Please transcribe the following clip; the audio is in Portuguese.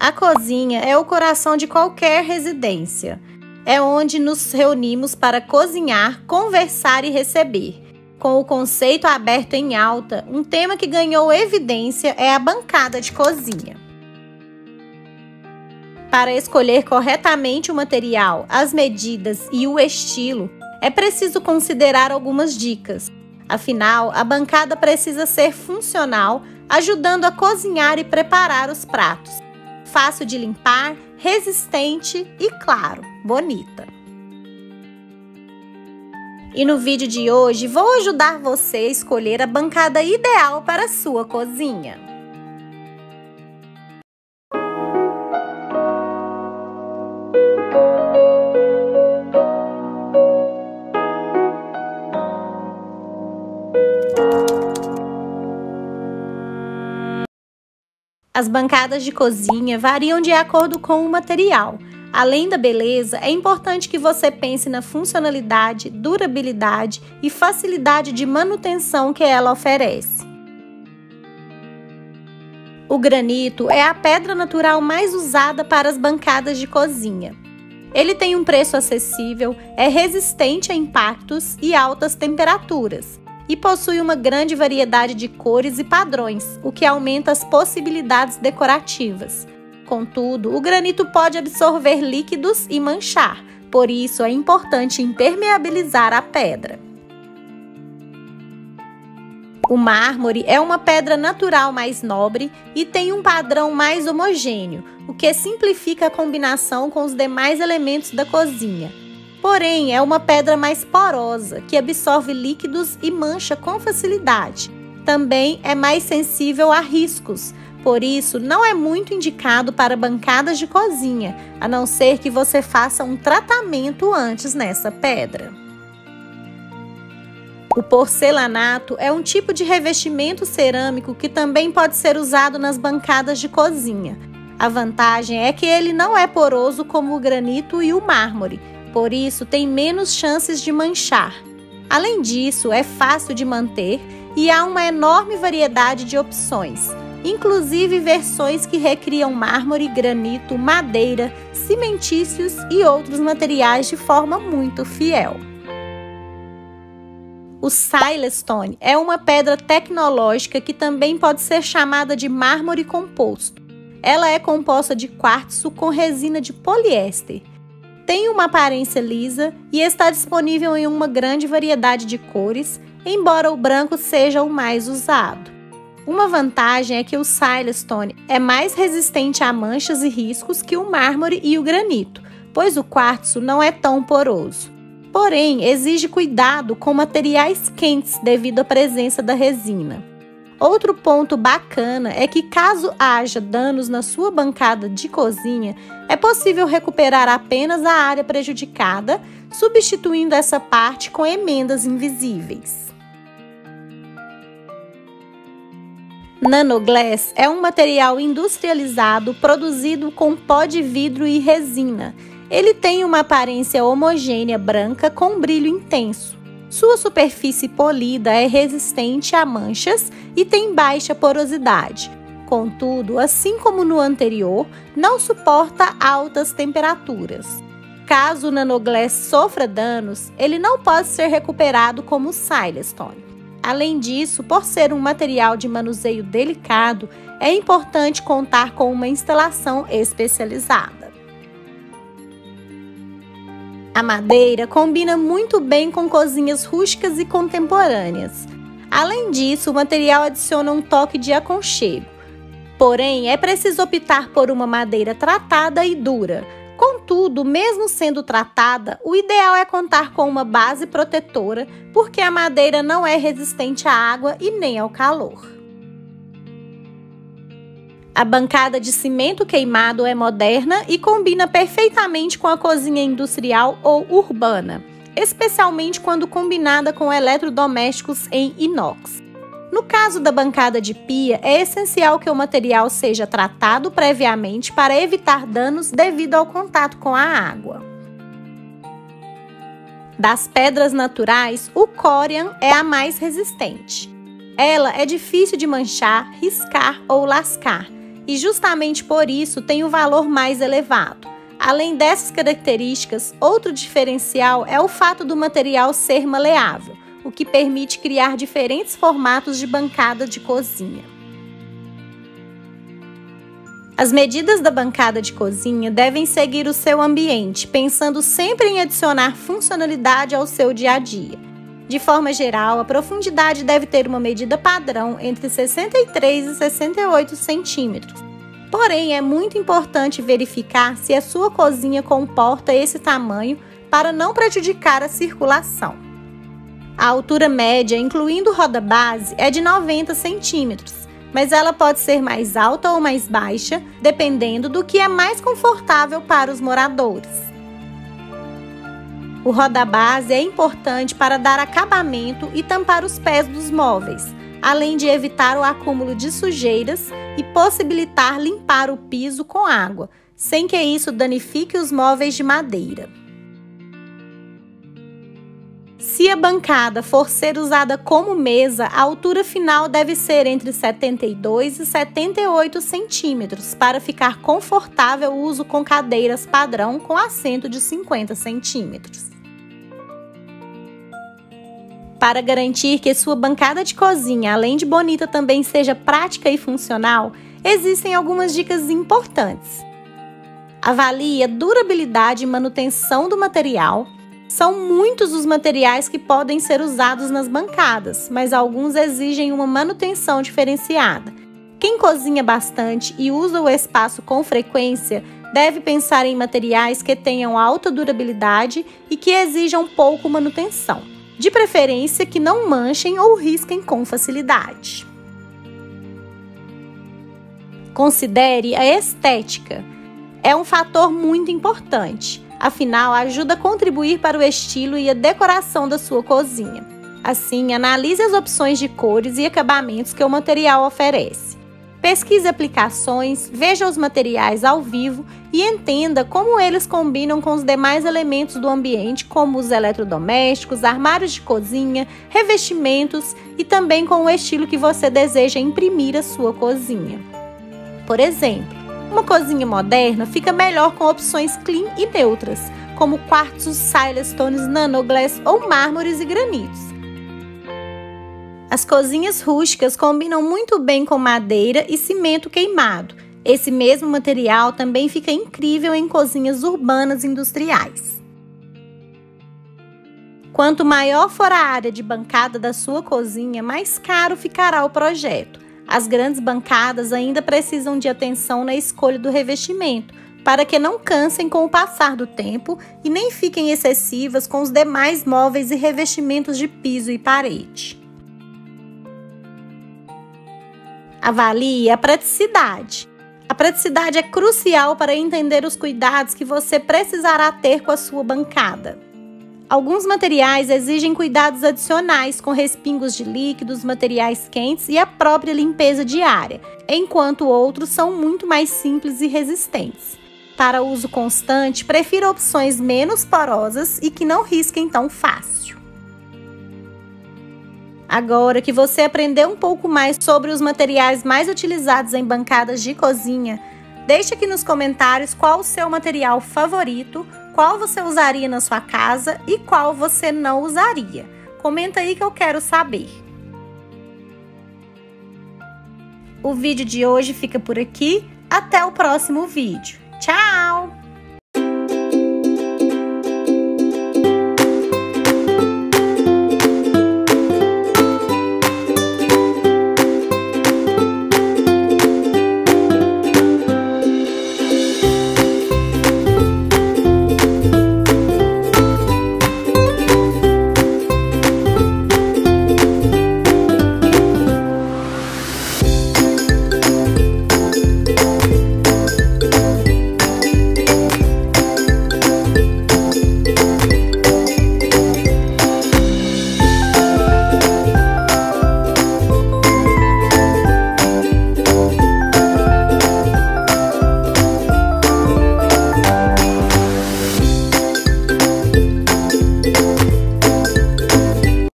A cozinha é o coração de qualquer residência. É onde nos reunimos para cozinhar, conversar e receber. Com o conceito aberto em alta, um tema que ganhou evidência é a bancada de cozinha. Para escolher corretamente o material, as medidas e o estilo, é preciso considerar algumas dicas. Afinal, a bancada precisa ser funcional, ajudando a cozinhar e preparar os pratos fácil de limpar, resistente e, claro, bonita. E no vídeo de hoje vou ajudar você a escolher a bancada ideal para a sua cozinha. As bancadas de cozinha variam de acordo com o material. Além da beleza, é importante que você pense na funcionalidade, durabilidade e facilidade de manutenção que ela oferece. O granito é a pedra natural mais usada para as bancadas de cozinha. Ele tem um preço acessível, é resistente a impactos e altas temperaturas e possui uma grande variedade de cores e padrões, o que aumenta as possibilidades decorativas. Contudo, o granito pode absorver líquidos e manchar, por isso é importante impermeabilizar a pedra. O mármore é uma pedra natural mais nobre e tem um padrão mais homogêneo, o que simplifica a combinação com os demais elementos da cozinha, Porém, é uma pedra mais porosa, que absorve líquidos e mancha com facilidade. Também é mais sensível a riscos, por isso não é muito indicado para bancadas de cozinha, a não ser que você faça um tratamento antes nessa pedra. O porcelanato é um tipo de revestimento cerâmico que também pode ser usado nas bancadas de cozinha. A vantagem é que ele não é poroso como o granito e o mármore, por isso tem menos chances de manchar. Além disso, é fácil de manter e há uma enorme variedade de opções, inclusive versões que recriam mármore, granito, madeira, cimentícios e outros materiais de forma muito fiel. O Silestone é uma pedra tecnológica que também pode ser chamada de mármore composto. Ela é composta de quartzo com resina de poliéster tem uma aparência lisa e está disponível em uma grande variedade de cores, embora o branco seja o mais usado. Uma vantagem é que o Silestone é mais resistente a manchas e riscos que o mármore e o granito, pois o quartzo não é tão poroso. Porém, exige cuidado com materiais quentes devido à presença da resina. Outro ponto bacana é que, caso haja danos na sua bancada de cozinha, é possível recuperar apenas a área prejudicada, substituindo essa parte com emendas invisíveis. Nanoglass é um material industrializado produzido com pó de vidro e resina. Ele tem uma aparência homogênea branca com brilho intenso. Sua superfície polida é resistente a manchas e tem baixa porosidade. Contudo, assim como no anterior, não suporta altas temperaturas. Caso o nanoglass sofra danos, ele não pode ser recuperado como o Silestone. Além disso, por ser um material de manuseio delicado, é importante contar com uma instalação especializada. A madeira combina muito bem com cozinhas rústicas e contemporâneas. Além disso, o material adiciona um toque de aconchego. Porém, é preciso optar por uma madeira tratada e dura. Contudo, mesmo sendo tratada, o ideal é contar com uma base protetora, porque a madeira não é resistente à água e nem ao calor. A bancada de cimento queimado é moderna e combina perfeitamente com a cozinha industrial ou urbana, especialmente quando combinada com eletrodomésticos em inox. No caso da bancada de pia, é essencial que o material seja tratado previamente para evitar danos devido ao contato com a água. Das pedras naturais, o corian é a mais resistente. Ela é difícil de manchar, riscar ou lascar e justamente por isso tem o valor mais elevado. Além dessas características, outro diferencial é o fato do material ser maleável, o que permite criar diferentes formatos de bancada de cozinha. As medidas da bancada de cozinha devem seguir o seu ambiente, pensando sempre em adicionar funcionalidade ao seu dia a dia. De forma geral, a profundidade deve ter uma medida padrão entre 63 e 68 centímetros. Porém, é muito importante verificar se a sua cozinha comporta esse tamanho para não prejudicar a circulação. A altura média, incluindo roda base, é de 90 centímetros mas ela pode ser mais alta ou mais baixa, dependendo do que é mais confortável para os moradores. O roda-base é importante para dar acabamento e tampar os pés dos móveis, além de evitar o acúmulo de sujeiras e possibilitar limpar o piso com água, sem que isso danifique os móveis de madeira. Se a bancada for ser usada como mesa, a altura final deve ser entre 72 e 78 centímetros para ficar confortável o uso com cadeiras padrão com assento de 50 centímetros. Para garantir que sua bancada de cozinha, além de bonita, também seja prática e funcional, existem algumas dicas importantes. Avalie a durabilidade e manutenção do material são muitos os materiais que podem ser usados nas bancadas, mas alguns exigem uma manutenção diferenciada. Quem cozinha bastante e usa o espaço com frequência deve pensar em materiais que tenham alta durabilidade e que exijam pouco manutenção, de preferência que não manchem ou risquem com facilidade. Considere a estética. É um fator muito importante afinal, ajuda a contribuir para o estilo e a decoração da sua cozinha. Assim, analise as opções de cores e acabamentos que o material oferece. Pesquise aplicações, veja os materiais ao vivo e entenda como eles combinam com os demais elementos do ambiente, como os eletrodomésticos, armários de cozinha, revestimentos e também com o estilo que você deseja imprimir à sua cozinha. Por exemplo, uma cozinha moderna fica melhor com opções clean e neutras, como quartzos, silestones, nanoglass ou mármores e granitos. As cozinhas rústicas combinam muito bem com madeira e cimento queimado. Esse mesmo material também fica incrível em cozinhas urbanas industriais. Quanto maior for a área de bancada da sua cozinha, mais caro ficará o projeto. As grandes bancadas ainda precisam de atenção na escolha do revestimento, para que não cansem com o passar do tempo e nem fiquem excessivas com os demais móveis e revestimentos de piso e parede. Avalie a praticidade. A praticidade é crucial para entender os cuidados que você precisará ter com a sua bancada. Alguns materiais exigem cuidados adicionais com respingos de líquidos, materiais quentes e a própria limpeza diária, enquanto outros são muito mais simples e resistentes. Para uso constante, prefira opções menos porosas e que não risquem tão fácil. Agora que você aprendeu um pouco mais sobre os materiais mais utilizados em bancadas de cozinha, deixe aqui nos comentários qual o seu material favorito qual você usaria na sua casa e qual você não usaria. Comenta aí que eu quero saber. O vídeo de hoje fica por aqui. Até o próximo vídeo. Tchau!